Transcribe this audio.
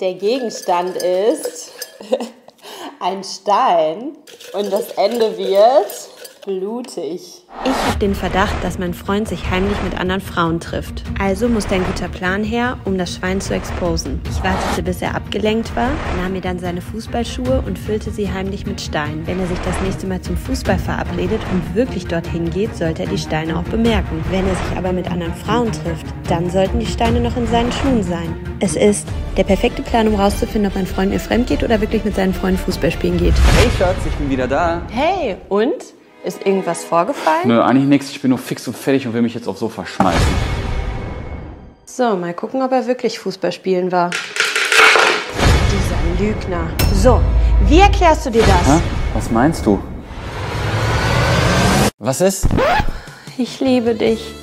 Der Gegenstand ist ein Stein. Und das Ende wird blutig. Ich habe den Verdacht, dass mein Freund sich heimlich mit anderen Frauen trifft. Also musste ein guter Plan her, um das Schwein zu exposen. Ich wartete, bis er abgelenkt war, nahm mir dann seine Fußballschuhe und füllte sie heimlich mit Stein. Wenn er sich das nächste Mal zum Fußball verabredet und wirklich dorthin geht, sollte er die Steine auch bemerken. Wenn er sich aber mit anderen Frauen trifft, dann sollten die Steine noch in seinen Schuhen sein. Es ist der perfekte Plan, um rauszufinden, ob mein Freund mir fremd geht oder wirklich mit seinen Freunden Fußball spielen geht. Hey Schatz, ich bin wieder da. Hey, und? Ist irgendwas vorgefallen? Nö, eigentlich nichts. Ich bin nur fix und fertig und will mich jetzt aufs Sofa schmeißen. So, mal gucken, ob er wirklich Fußball spielen war. Dieser Lügner. So, wie erklärst du dir das? Hä? Was meinst du? Was ist? Ich liebe dich.